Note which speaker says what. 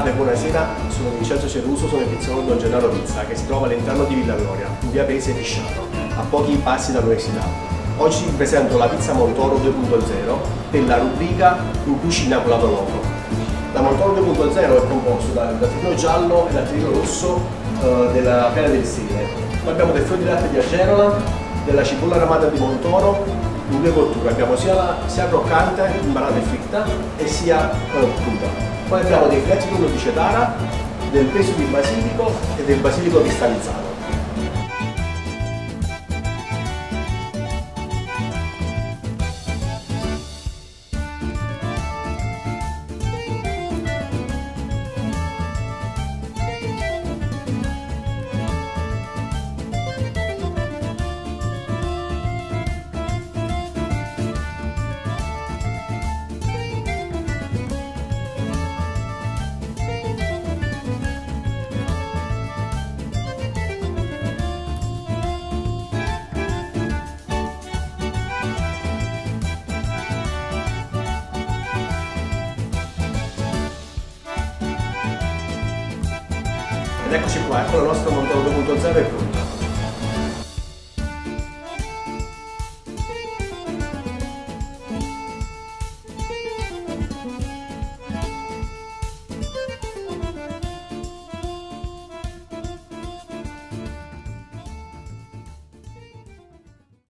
Speaker 1: buonasera, sono Vincenzo Ceruso, sono il pizzaiolo Don Gennaro Pizza che si trova all'interno di Villa Gloria, in via Pese Pisciano, a pochi passi dall'università. Oggi vi presento la pizza Montoro 2.0 della rubrica In cucina con la Proloco. La Montoro 2.0 è composto dal datterino giallo e dal datterino rosso eh, della pera del stile. Poi abbiamo del fiore di latte di Agerola, della cipolla ramata di Montoro, due cotture. Abbiamo sia, la, sia croccante, imbarata e fritta, e sia eh, cruda. Poi abbiamo dei filetti di cetara, del peso di basilico e del basilico cristallizzato. Ed eccoci qua, ecco la nostra Montoro 2.0 è pronta.